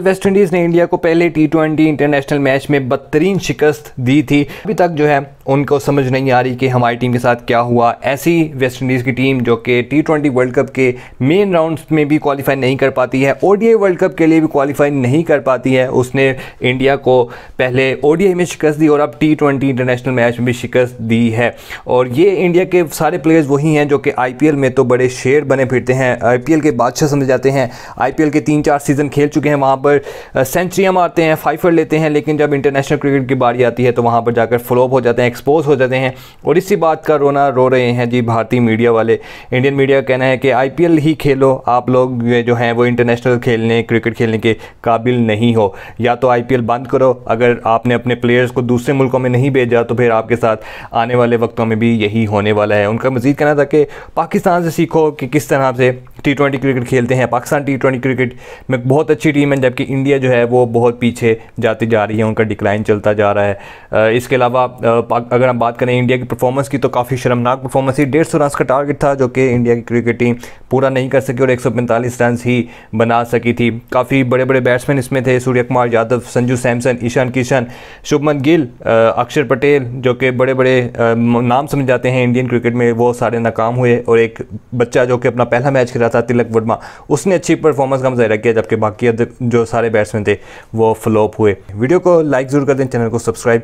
West Indies ने India को पहले टी ट्वेंटी इंटरनेशनल मैच में बदतरीन शिकस्त दी थी। अभी तक जो है उनको समझ नहीं आ रही कि हमारी टीम के साथ क्या हुआ। ऐसी वेस्ट इंडीज़ की टीम जो कि टी ट्वेंटी वर्ल्ड कप के मेन राउंड्स में भी क्वालिफाई नहीं कर पाती है ओडीआई वर्ल्ड कप के लिए भी क्वालिफाई नहीं कर पाती है। उसने इंडिया को पहले ओडीआई में शिकस्त दी और अब टी ट्वेंटी इंटरनेशनल मैच में भी शिकस्त दी है। और ये इंडिया के सारे प्लेयर्स वही हैं जो कि आईपीएल में तो बड़े शेर बने फिरते हैं। आईपीएल के बादशाह समझ जाते हैं। आईपीएल के तीन चार सीज़न खेल चुके हैं। वहाँ पर सेंचुरियाँ मारते हैं फाइफर लेते हैं, लेकिन जब इंटरनेशनल क्रिकेट की बारी आती है तो वहाँ पर जाकर फ्लॉप हो जाते हैं। एक्सपोज हो जाते हैं। और इसी बात का रोना रो रहे हैं जी भारतीय मीडिया वाले। इंडियन मीडिया का कहना है कि आईपीएल ही खेलो, आप लोग जो हैं वो इंटरनेशनल खेलने क्रिकेट खेलने के काबिल नहीं हो। या तो आईपीएल बंद करो, अगर आपने अपने प्लेयर्स को दूसरे मुल्कों में नहीं भेजा तो फिर आपके साथ आने वाले वक्तों में भी यही होने वाला है। उनका मजीद कहना था कि पाकिस्तान से सीखो कि किस तरह से टी ट्वेंटी क्रिकेट खेलते हैं। पाकिस्तान टी ट्वेंटी क्रिकेट में बहुत अच्छी टीम है, जबकि इंडिया जो है, वो बहुत पीछे जाती जा रही है। उनका डिक्लाइन चलता जा रहा है। इसके अलावा अगर हम बात करें इंडिया की परफॉर्मेंस की तो काफ़ी शर्मनाक परफॉर्मेंस थी। डेढ़ सौ रन का टारगेट था, जो कि इंडिया की क्रिकेट टीम पूरा नहीं कर सकी और एक सौ पैंतालीस रन ही बना सकी थी। काफ़ी बड़े बड़े बैट्समैन इसमें थे, सूर्य कुमार यादव संजू सैमसन, ईशान किशन, शुभमन गिल अक्षर पटेल, जो कि बड़े बड़े नाम समझ जाते हैं इंडियन क्रिकेट में। वो सारे नाकाम हुए और एक बच्चा जो कि अपना पहला मैच खेला था तिलक वर्मा, उसने अच्छी परफॉर्मेंस का मुजाहरा किया, जबकि बाकी जो सारे बैट्समैन थे, वो फ्लॉप हुए। वीडियो को लाइक ज़रूर कर दें, चैनल को सब्सक्राइब